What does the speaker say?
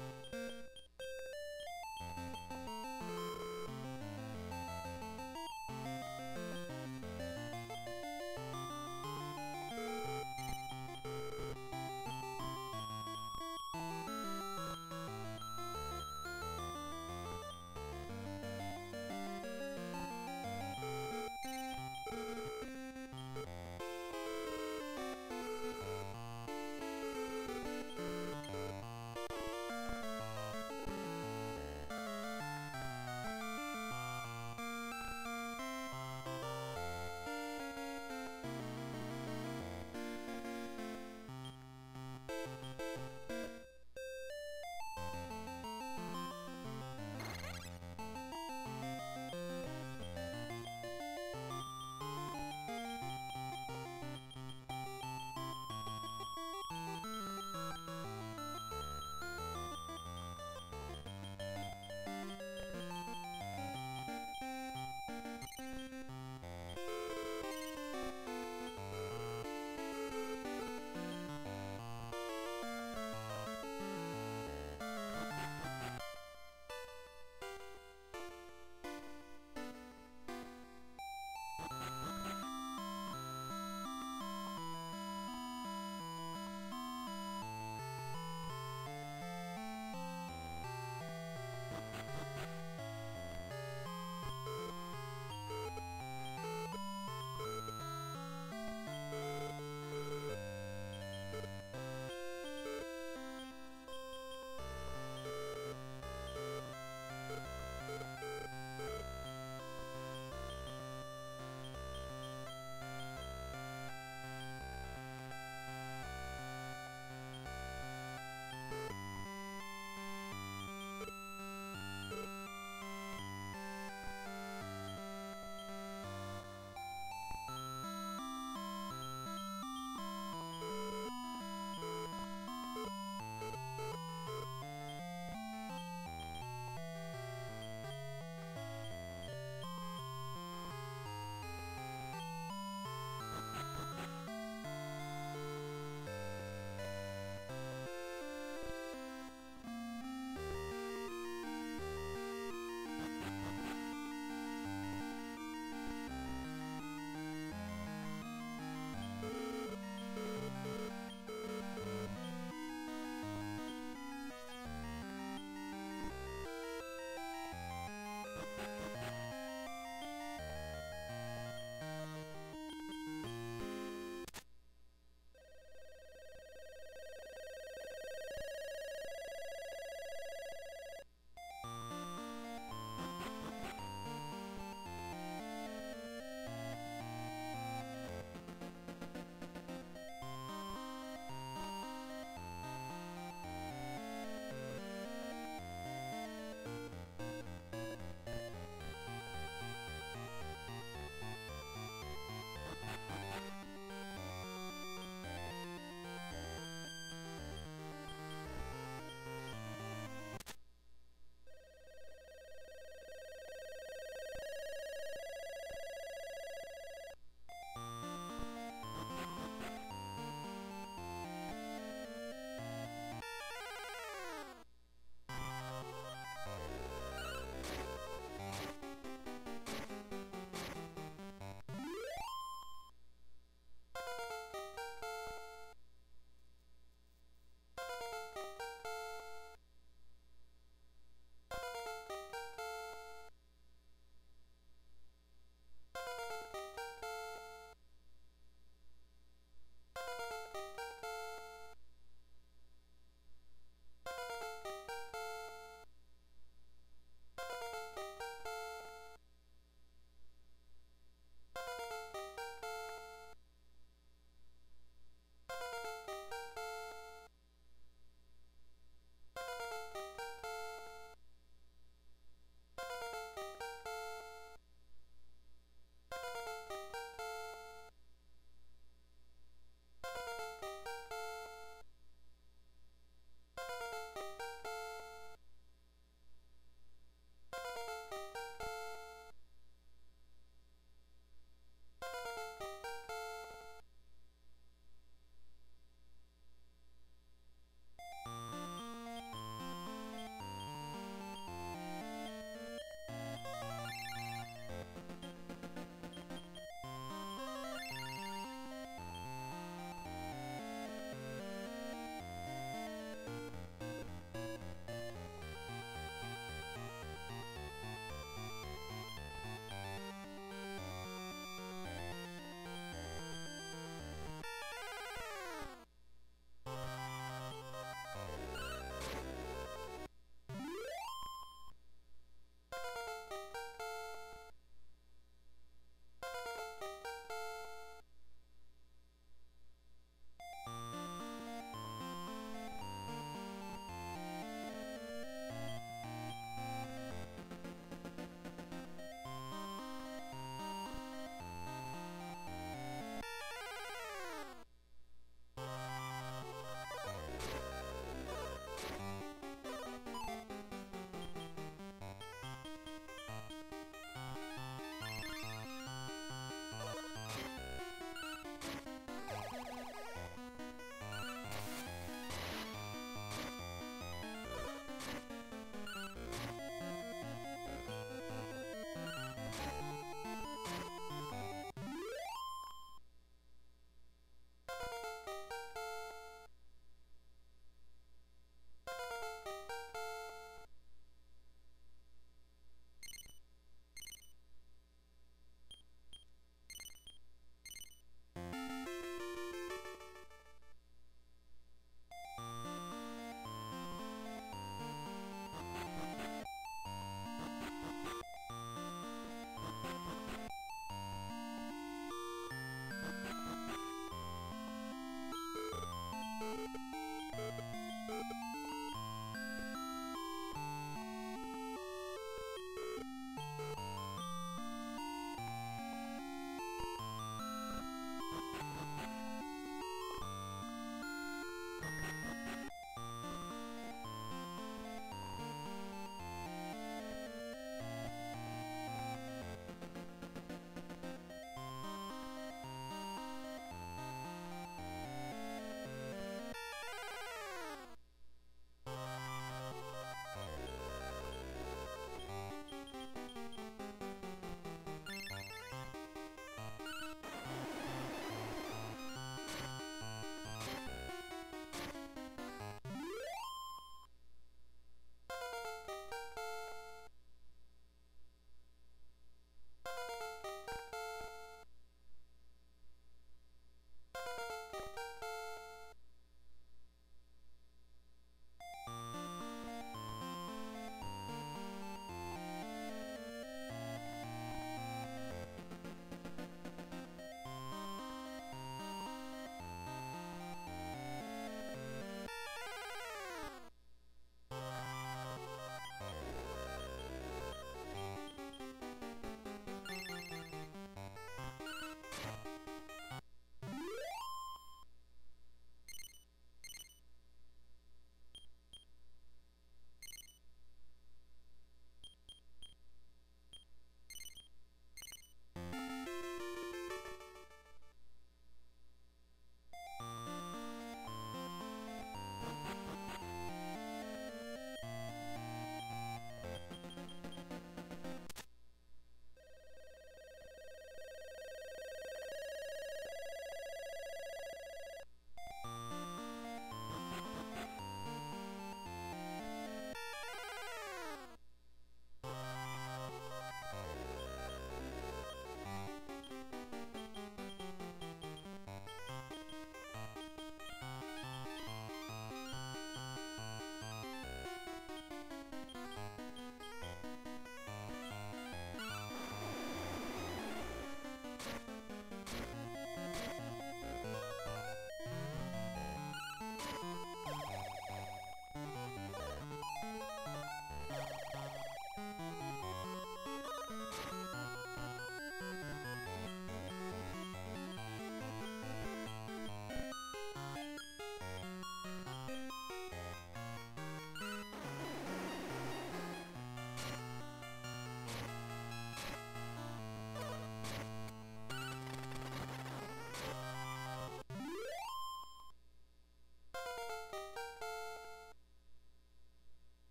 you